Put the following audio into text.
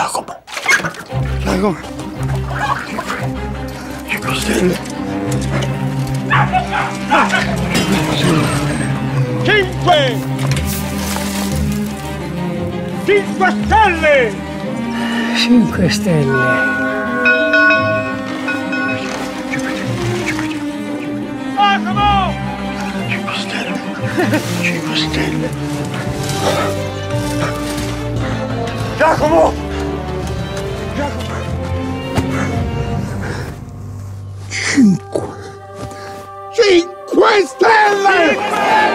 Giacomo. 5 stelle. 5 5 stelle 5 stelle. Giacomo 5 stelle. 5 stelle. Giacomo 5 5 stelle!